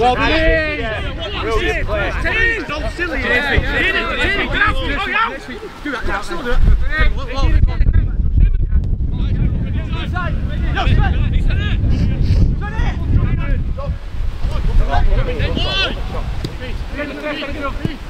Well, yeah. Brilliant play. Please don't silly. Terrific. Terrific. Get out. Oh, get out. Do that low. No,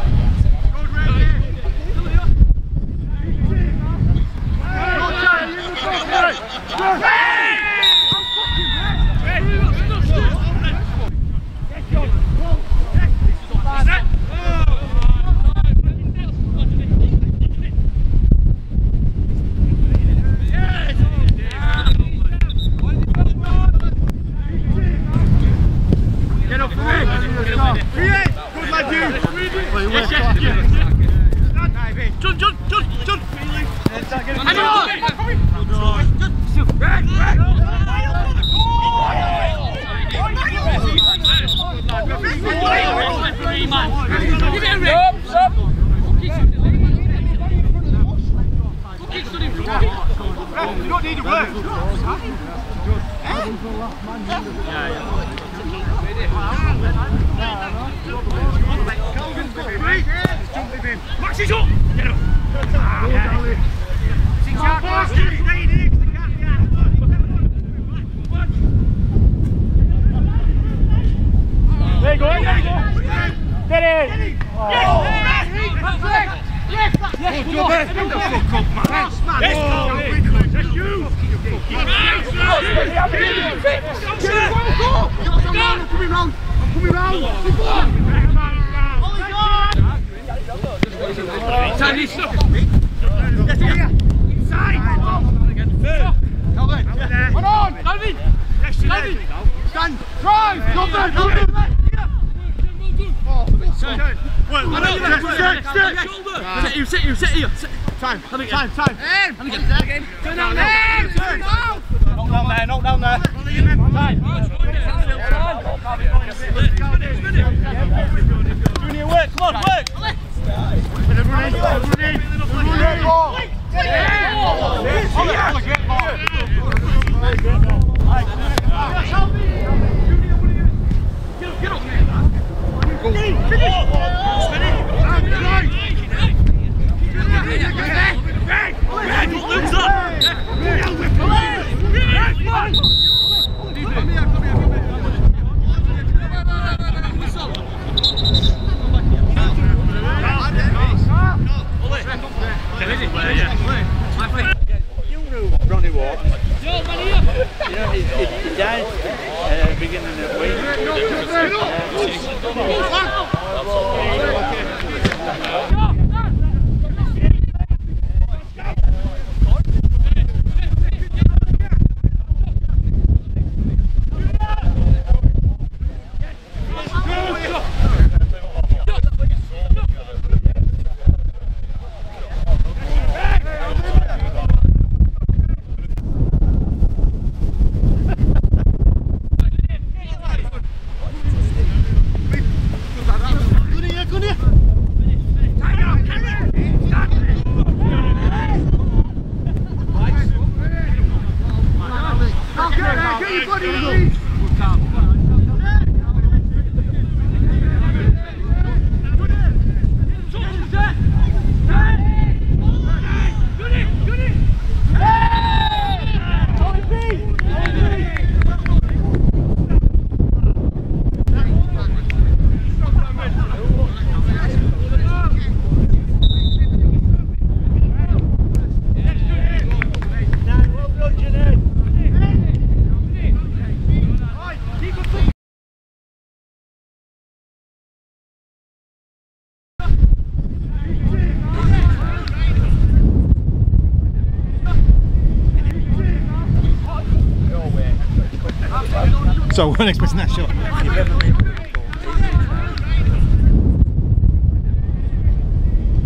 Get up for me. Good lad, you. John, John, John, John. Hang on. Back, back. Give it a ring. You don't need to work. Max is up! Get up! Six yard pass, stay in There you go, there you go! Get in! Yes! Yes! Yes! Good job, man! The fuck up, man! Yes, That's you! I'm coming round! I'm coming round! Sandy, stop! Inside! Calvin! Come on! Calvin! Calvin! Stand! Calvin! Know you sit, you sit, here. Come on, So I wasn't expecting that shot.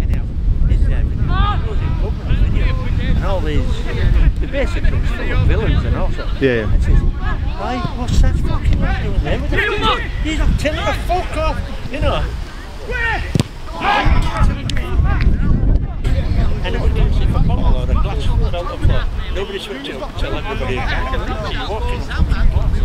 Anyhow, it's uh, goes in public video, and all these, the basically it's full of villains and all sorts. Yeah, yeah. Says, why, what's that fucking right doing there? With the- He's not telling the fuck off, you know. And it was dancing for bottle or a glass fell on the floor. Nobody switched it up until everybody was walking.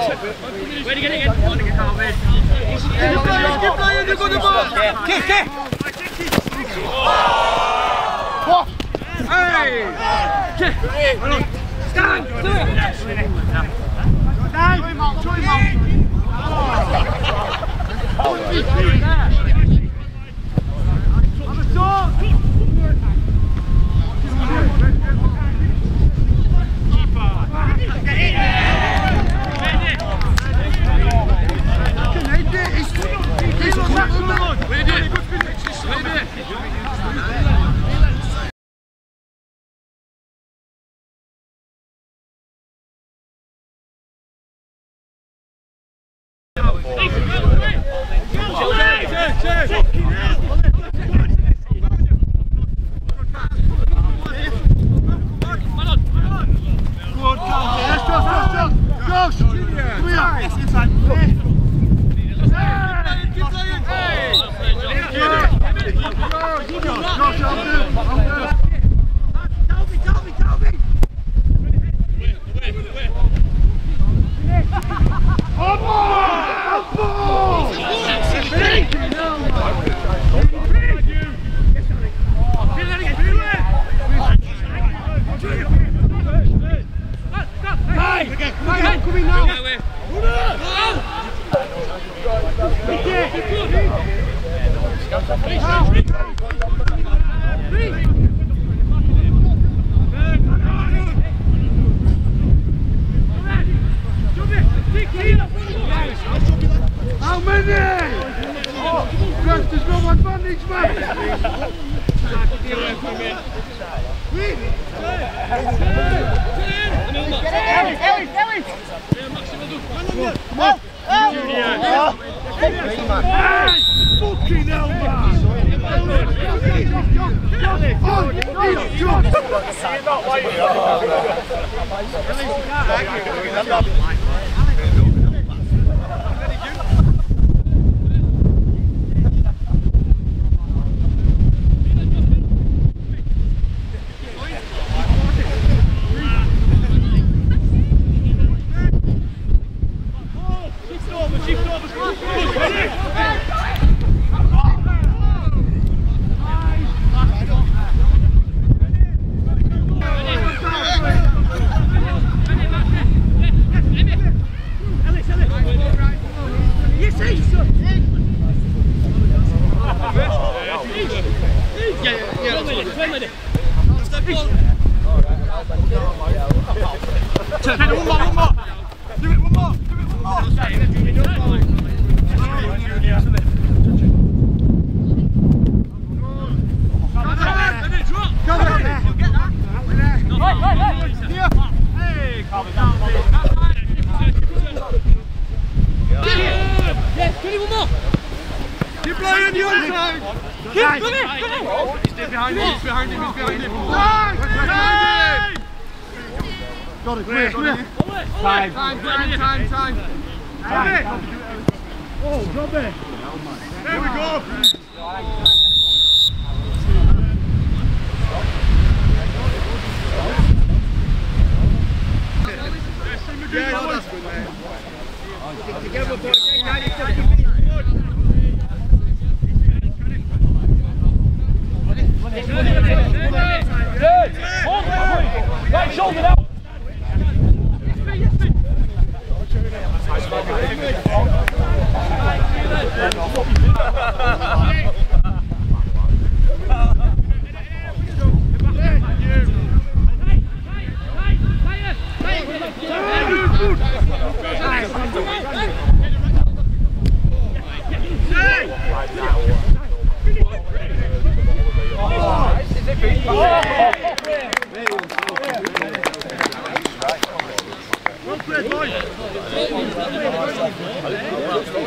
Where are you going to get the ball to get Harvard? Good player, good player, they've got the ball! Kick, kick! Oh! Hey! Kick! Stand! Do it! Down! Join Mark, join Mark! Oh! I'm a dog! Josh! Come here! Yes, inside! Richard, Richard! Nee! Oh, Kust is wel wat van niks meer! Wie? Ellie, Ellie, Ellie! Maximaal doen, kom op! Hey! Fucking hell, man! Not why Keep playing the side! Keep, come here, come here! He's behind him, he's behind him, he's behind him. Time! Got it, clear, clear. Time, time, time, time. Time. Oh, drop it. There we go.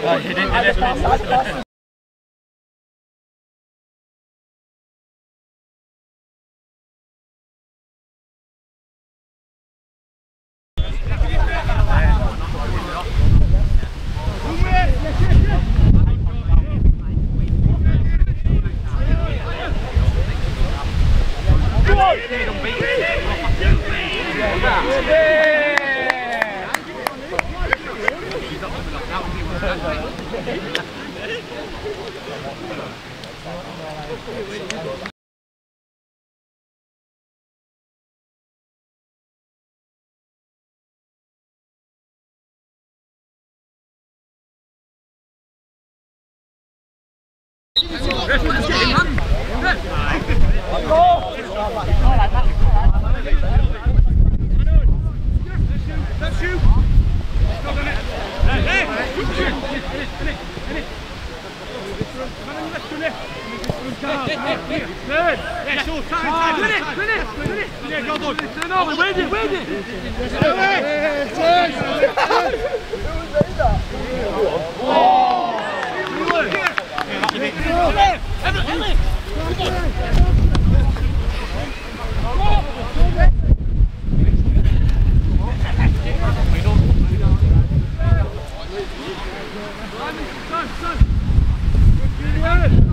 Ja, je denkt dat Let's go, let's go. Clap. Bring it up there. Don't get it.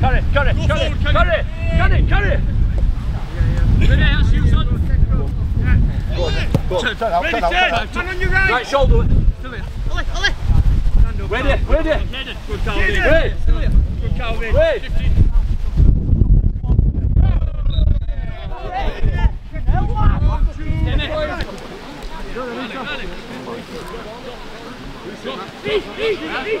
Carry, carry, Go carry, forward, carry, carry, carry, carry. Ready, that's you, son. Go on, go on, turn out, turn out, turn out. Turn on your right. Right shoulder. Ollie, Ollie. Ready, ready. Good Calvin. Ready. Good Calvin. Ready. Go. Eat, eat, eat, eat.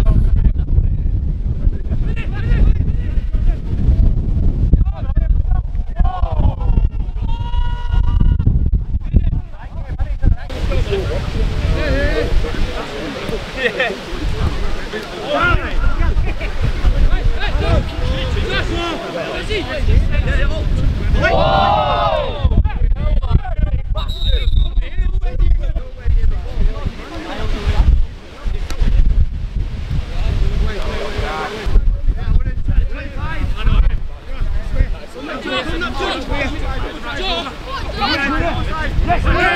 Referee!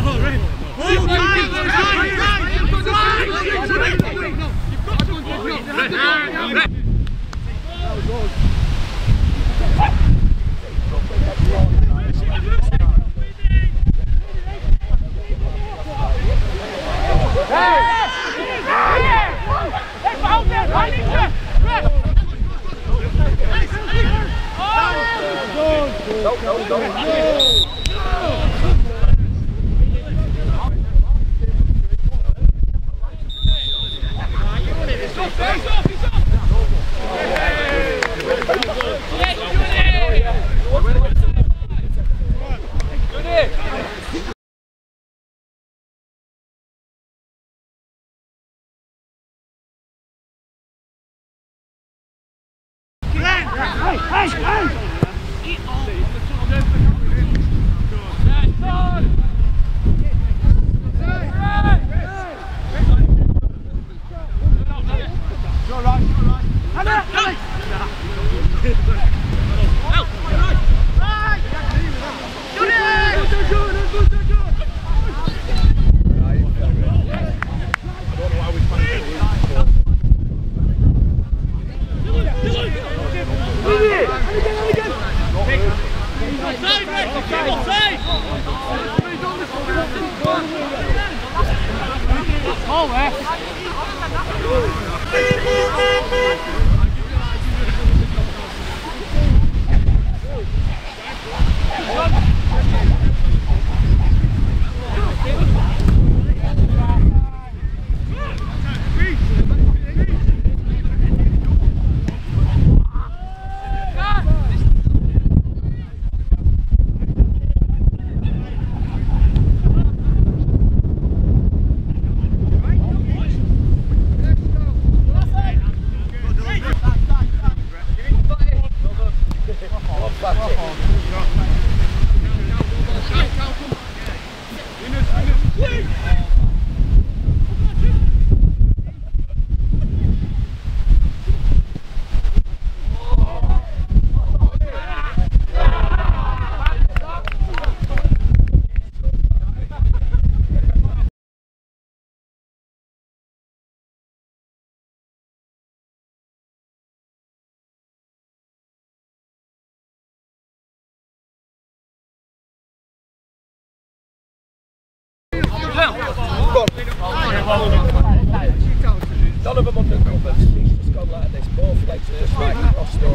Right. Oh, hè? Donovan undercover, he's just gone like this, both legs just right across the Oh,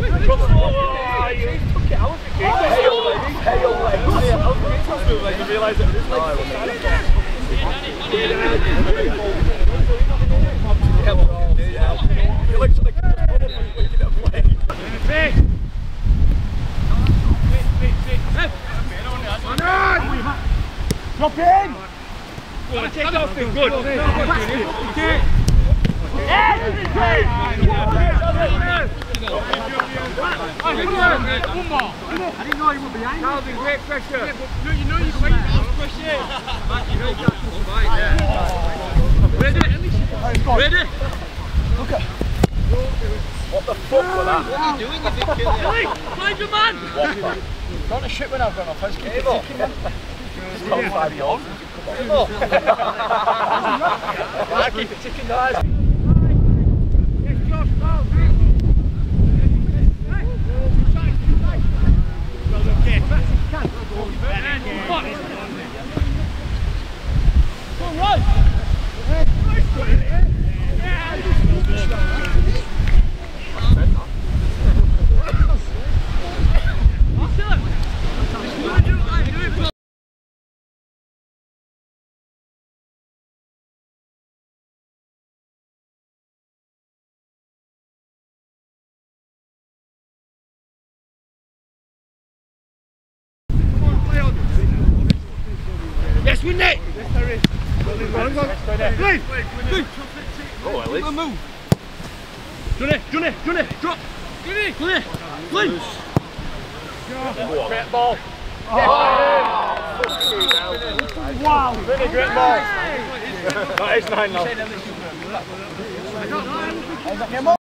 you took it out of the game. Hail legs, hail legs. I was going to trust me when you realise that his legs were kind of He pressure. you know that? You off. I just keep kicking. I ticking guys. Go right! Yeah, Oh, at least. Move. Johnny, Johnny, Johnny, drop. Johnny, Johnny, Glenn. Great ball. Wow. Really great ball. That is nine now.